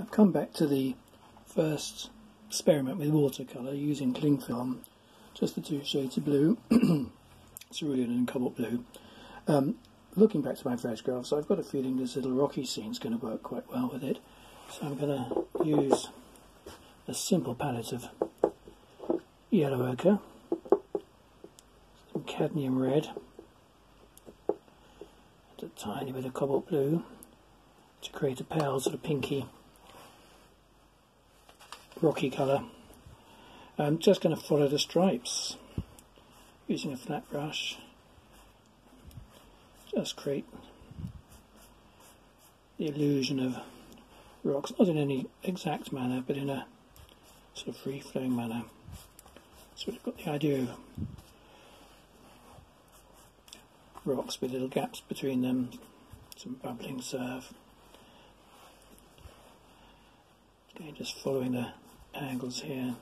I've come back to the first experiment with watercolour using cling film, just the two shades of blue, cerulean and cobalt blue. Um, looking back to my photographs, I've got a feeling this little rocky scene is going to work quite well with it. So I'm going to use a simple palette of yellow ochre, some cadmium red, and a tiny bit of cobalt blue to create a pale sort of pinky rocky colour. I'm just going to follow the stripes using a flat brush. Just create the illusion of rocks, not in any exact manner, but in a sort of free flowing manner. So we've got the idea of rocks with little gaps between them, some bubbling surf. Okay, just following the angles here.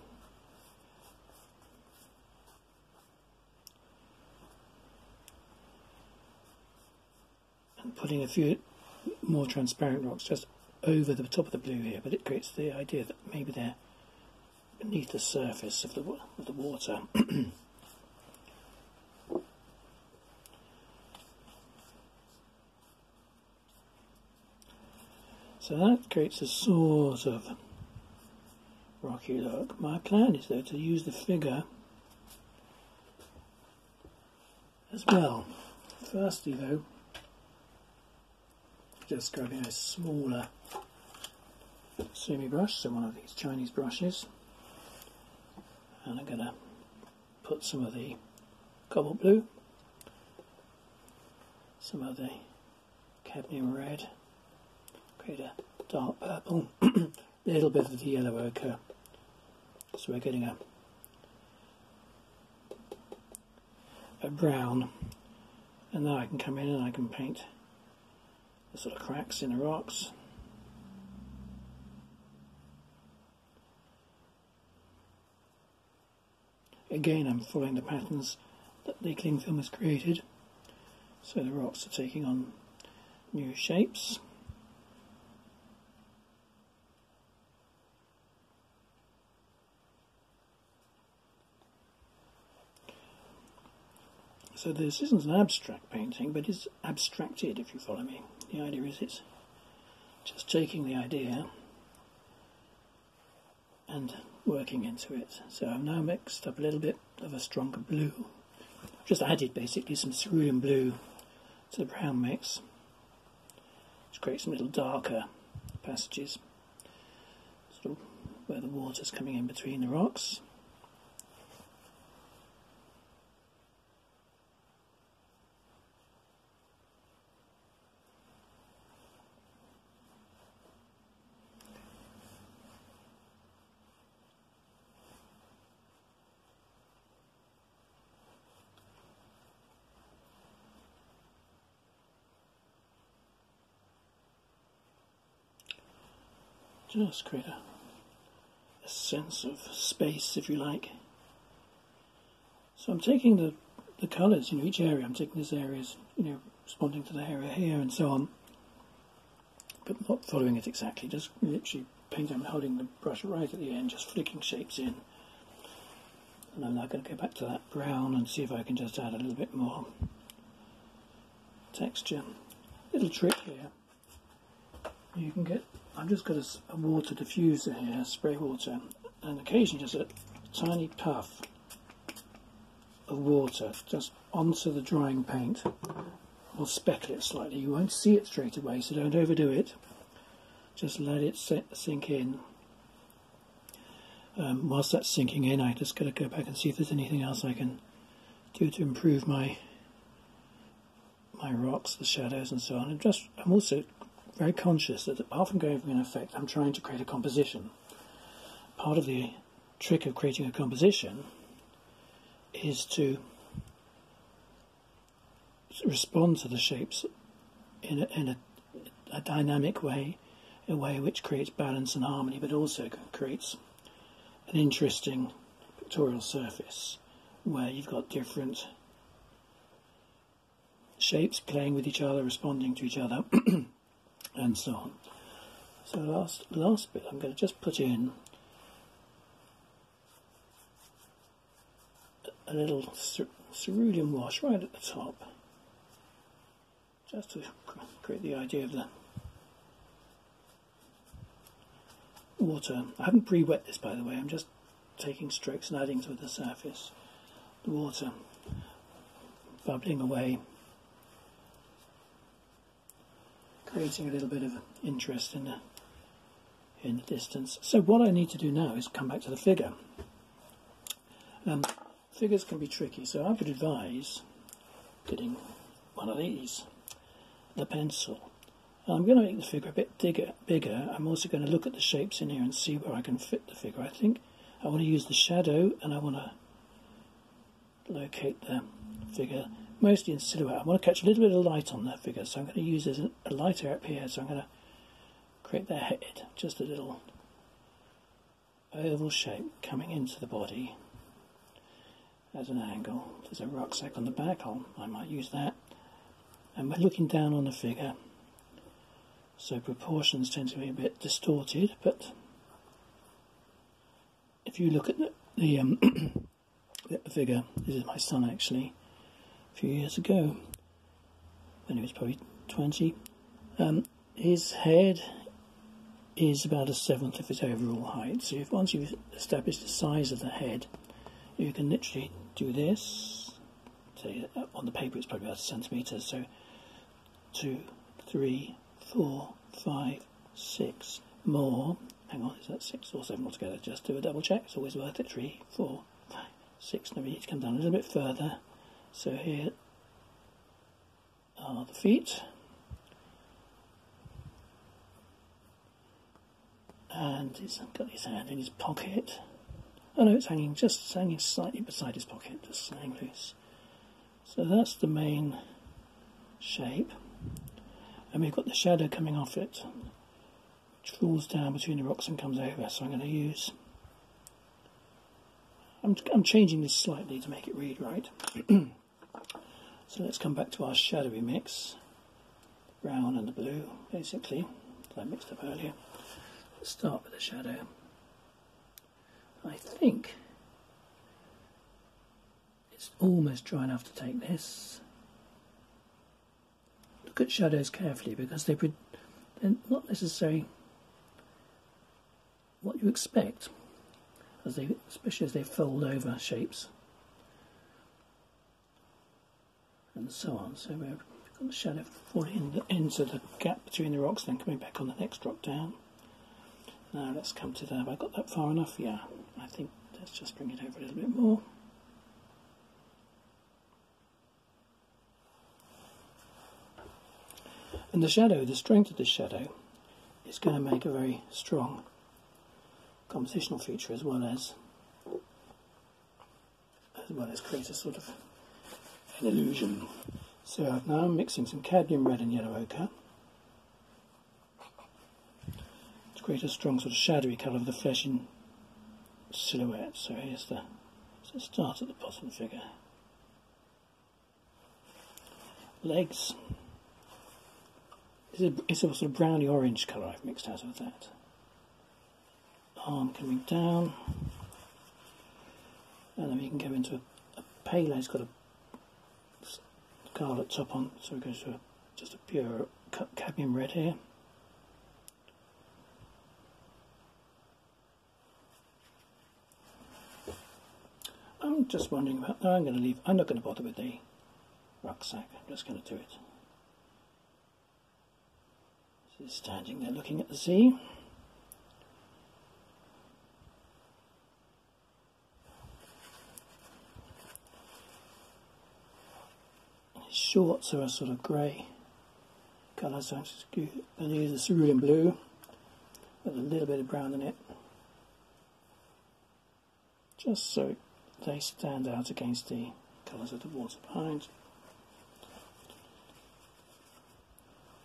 And putting a few more transparent rocks just over the top of the blue here, but it creates the idea that maybe they're beneath the surface of the, of the water. so that creates a sort of rocky look. My plan is though to use the figure as well. Firstly though, just grabbing a smaller sumi brush, so one of these Chinese brushes, and I'm going to put some of the cobalt blue, some of the cadmium red, create a dark purple, a little bit of the yellow ochre, so we're getting a a brown, and now I can come in and I can paint the sort of cracks in the rocks. Again, I'm following the patterns that the cling film has created, so the rocks are taking on new shapes. So this isn't an abstract painting, but it's abstracted, if you follow me. The idea is it's just taking the idea and working into it. So I've now mixed up a little bit of a stronger blue. Just added basically some cerulean blue to the brown mix to create some little darker passages, sort of where the water's coming in between the rocks. Just create a, a sense of space, if you like. So I'm taking the, the colours, you know, each area, I'm taking this area you know, responding to the area here and so on, but not following it exactly, just literally painting, I'm holding the brush right at the end, just flicking shapes in. And I'm now going to go back to that brown and see if I can just add a little bit more texture. Little trick here, you can get I've just got a, a, water diffuser here, spray water, and occasionally just a tiny puff of water just onto the drying paint will speckle it slightly. You won't see it straight away, so don't overdo it. Just let it sink in. Um, whilst that's sinking in, I just got to go back and see if there's anything else I can do to improve my my rocks, the shadows, and so on. And just I'm also very conscious that apart from going for an effect, I'm trying to create a composition. Part of the trick of creating a composition is to respond to the shapes in a, in a, a dynamic way, a way which creates balance and harmony, but also creates an interesting pictorial surface where you've got different shapes playing with each other, responding to each other. and so on. So last last bit, I'm going to just put in a little cerulean wash right at the top, just to create the idea of the water. I haven't pre-wet this by the way, I'm just taking strokes and adding to the surface. The water bubbling away, creating a little bit of interest in the in the distance. So what I need to do now is come back to the figure. Um, figures can be tricky, so I would advise getting one of these, the pencil. I'm going to make the figure a bit bigger, bigger. I'm also going to look at the shapes in here and see where I can fit the figure. I think I want to use the shadow and I want to locate the figure mostly in silhouette. I want to catch a little bit of light on that figure, so I'm going to use a, a lighter up here. So I'm going to create their head, just a little oval shape coming into the body at an angle. There's a rucksack on the back, I'll, I might use that. And we're looking down on the figure, so proportions tend to be a bit distorted, but if you look at the, the, um, the figure, this is my son actually, few years ago, when he was probably 20, um, his head is about a seventh of his overall height. So if once you've established the size of the head, you can literally do this. Say uh, on the paper it's probably about a centimetre. So two, three, four, five, six more. Hang on, is that six or seven altogether? Just do a double check. It's always worth it. Three, four, five, six. Now we need to come down a little bit further. So here are the feet. and he's got his hand in his pocket. Oh no, it's hanging just hanging slightly beside his pocket, just hanging loose. So that's the main shape, and we've got the shadow coming off it, which falls down between the rocks and comes over. So I'm going to use. I'm I'm changing this slightly to make it read right. so let's come back to our shadowy mix, brown and the blue, basically that I mixed up earlier Let's start with the shadow. I think it's almost dry enough to take this. Look at shadows carefully because they they're not necessarily what you expect, as they especially as they fold over shapes and so on. So we've got the shadow falling into the gap between the rocks, then coming back on the next drop down. Now let's come to that. Have I got that far enough? Yeah. I think let's just bring it over a little bit more. And the shadow, the strength of the shadow, is going to make a very strong compositional feature as well as as well as create a sort of an illusion. So now I'm mixing some cadmium red and yellow ochre. to create a strong sort of shadowy colour of the flesh in silhouette. So here's the start at the bottom figure. Legs. It's a, it's a sort of browny orange colour I've mixed out of that. Arm coming down. And then we can go into a, a pale, it's got a scarlet top on, so it goes to just a pure cadmium red here. I'm just wondering about. No, I'm going to leave. I'm not going to bother with the rucksack. I'm just going to do it. He's standing there looking at the sea. His shorts are a sort of grey colour, so I'm just going to use a cerulean blue with a little bit of brown in it. Just so they stand out against the colours of the water behind.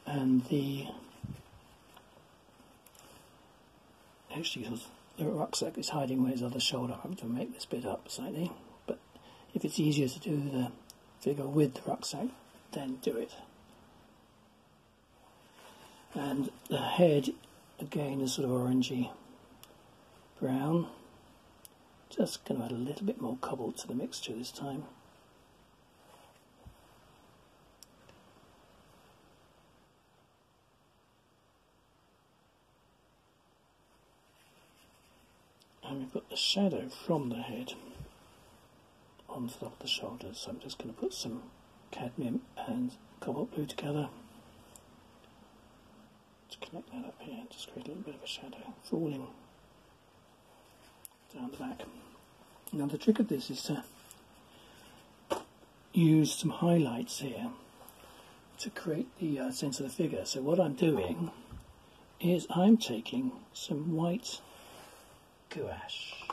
And the actually the rucksack is hiding where his other shoulder. I'm to make this bit up slightly, but if it's easier to do the figure with the rucksack, then do it. And the head again is sort of orangey brown. Just going to add a little bit more cobalt to the mixture this time. And we've put the shadow from the head on top of the shoulders. So I'm just going to put some cadmium and cobalt blue together to connect that up here, just create a little bit of a shadow falling down the back. Now the trick of this is to use some highlights here to create the uh, sense of the figure. So what I'm doing is I'm taking some white gouache.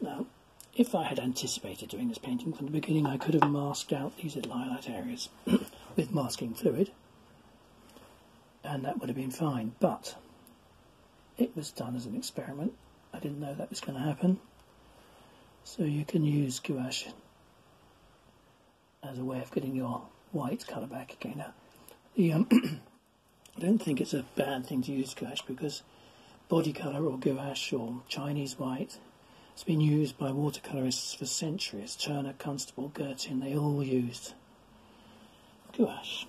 Now, if I had anticipated doing this painting from the beginning, I could have masked out these little highlight areas with masking fluid, and that would have been fine. But it was done as an experiment. I didn't know that was going to happen. So you can use gouache as a way of getting your white colour back again. Now, the, um, I don't think it's a bad thing to use gouache because body colour or gouache or Chinese white has been used by watercolourists for centuries. Turner, Constable, Girtin, they all used gouache.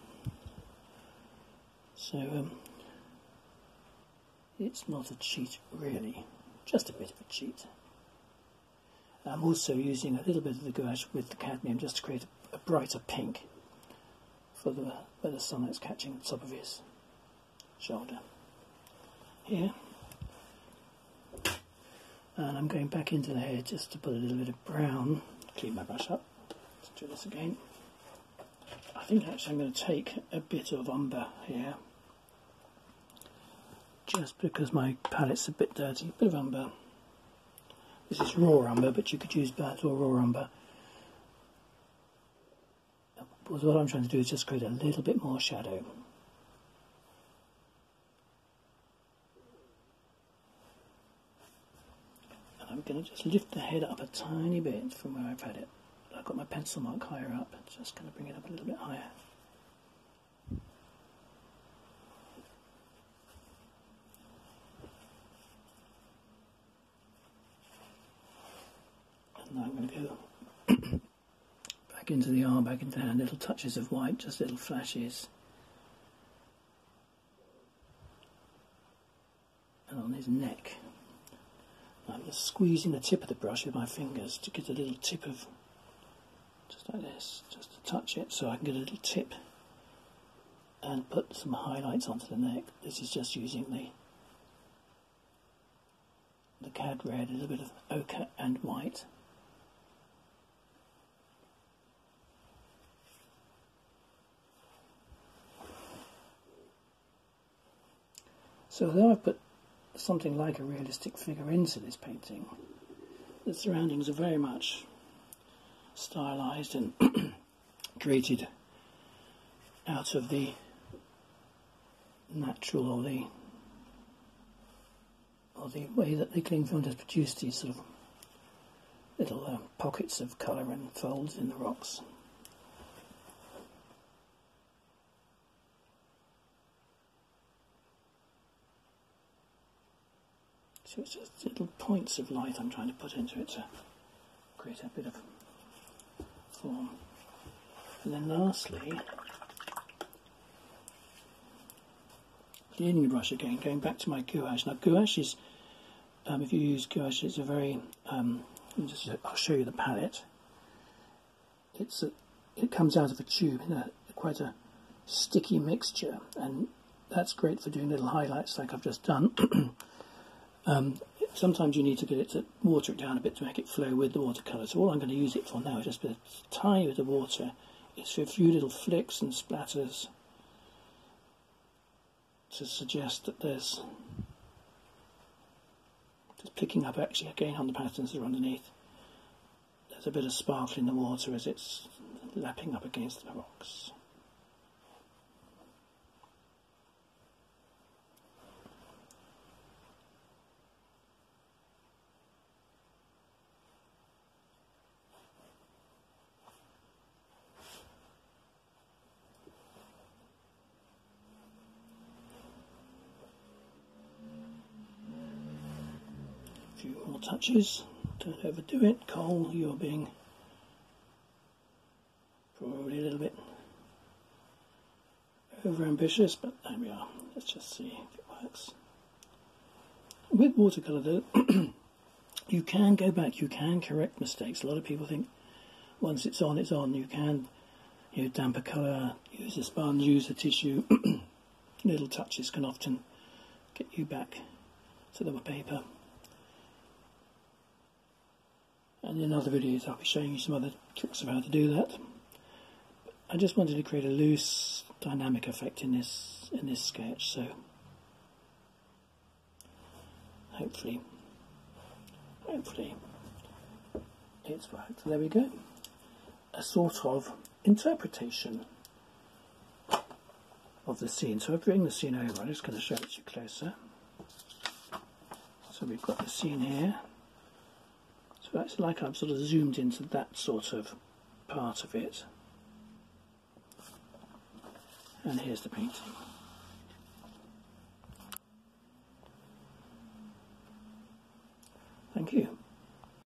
So um, it's not a cheat really, just a bit of a cheat. I'm also using a little bit of the gouache with the cadmium just to create a, a brighter pink for the where the catching the top of his shoulder. Here. And I'm going back into the hair just to put a little bit of brown. Clean my brush up. Let's do this again. I think actually I'm going to take a bit of umber here. Just because my palette's a bit dirty. A bit of umber. This is raw umber, but you could use burnt or raw umber. But what I'm trying to do is just create a little bit more shadow. I'm going to just lift the head up a tiny bit from where I've had it. I've got my pencil mark higher up, just going to bring it up a little bit higher. And now I'm going to go back into the arm, back into the hand, little touches of white, just little flashes. And on his neck. I'm just squeezing the tip of the brush with my fingers to get a little tip of, just like this, just to touch it so I can get a little tip and put some highlights onto the neck. This is just using the the cad red, a little bit of ochre and white. So although I've put something like a realistic figure into this painting, the surroundings are very much stylized and created out of the natural or the or the way that the cling film has produced these sort of little uh, pockets of colour and folds in the rocks. So it's just little points of light I'm trying to put into it to create a bit of form. And then lastly, the brush again, going back to my gouache. Now gouache is, um, if you use gouache, it's a very, um, just, I'll show you the palette. It's a, it comes out of a tube in a, quite a sticky mixture, and that's great for doing little highlights like I've just done. Um, sometimes you need to get it to water it down a bit to make it flow with the watercolour. So all I'm going to use it for now is just a tiny bit of water. It's for a few little flicks and splatters to suggest that there's just picking up actually again on the patterns that are underneath. There's a bit of sparkle in the water as it's lapping up against the rocks. Few more touches. Don't overdo it. Cole, you're being probably a little bit over ambitious, but there we are. Let's just see if it works. With watercolour though, you can go back, you can correct mistakes. A lot of people think once it's on, it's on. You can you know, damp a colour, use a sponge, use a tissue. Little touches can often get you back to the paper. And in other videos I'll be showing you some other tricks of how to do that. I just wanted to create a loose dynamic effect in this in this sketch so hopefully hopefully it's worked. There we go. A sort of interpretation of the scene. So I bring the scene over, I'm just going to show it to you closer. So we've got the scene here. So like I've sort of zoomed into that sort of part of it. And here's the painting.